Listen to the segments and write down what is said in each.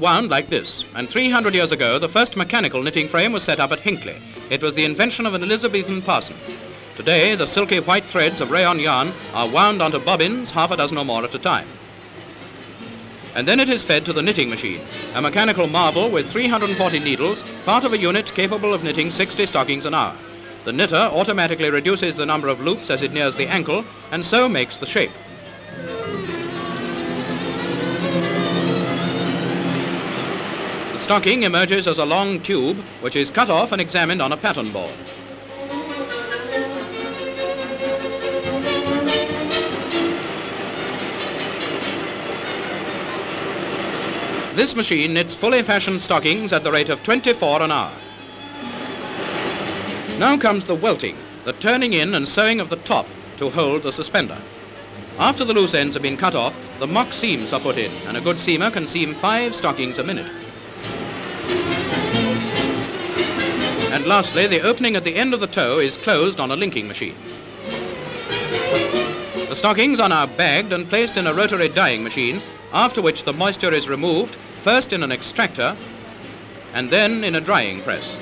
wound like this, and 300 years ago the first mechanical knitting frame was set up at Hinckley. It was the invention of an Elizabethan parson. Today, the silky white threads of rayon yarn are wound onto bobbins, half a dozen or more at a time. And then it is fed to the knitting machine, a mechanical marvel with 340 needles, part of a unit capable of knitting 60 stockings an hour. The knitter automatically reduces the number of loops as it nears the ankle, and so makes the shape. Stocking emerges as a long tube which is cut off and examined on a pattern board. This machine knits fully fashioned stockings at the rate of 24 an hour. Now comes the welting, the turning in and sewing of the top to hold the suspender. After the loose ends have been cut off, the mock seams are put in, and a good seamer can seam five stockings a minute. And lastly, the opening at the end of the toe is closed on a linking machine. The stockings are now bagged and placed in a rotary dyeing machine, after which the moisture is removed, first in an extractor and then in a drying press.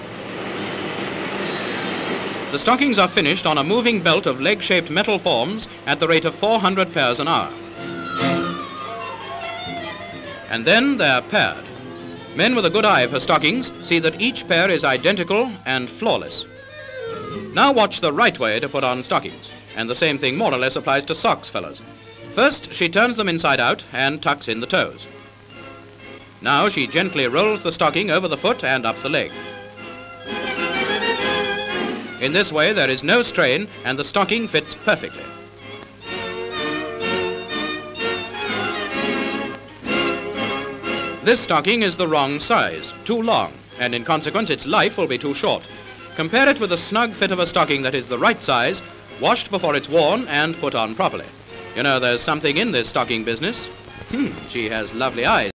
The stockings are finished on a moving belt of leg-shaped metal forms at the rate of 400 pairs an hour. And then they're paired. Men with a good eye for stockings see that each pair is identical and flawless. Now watch the right way to put on stockings, and the same thing more or less applies to socks, fellows. First, she turns them inside out and tucks in the toes. Now she gently rolls the stocking over the foot and up the leg. In this way, there is no strain and the stocking fits perfectly. This stocking is the wrong size, too long, and in consequence its life will be too short. Compare it with the snug fit of a stocking that is the right size, washed before it's worn and put on properly. You know, there's something in this stocking business. Hmm, she has lovely eyes.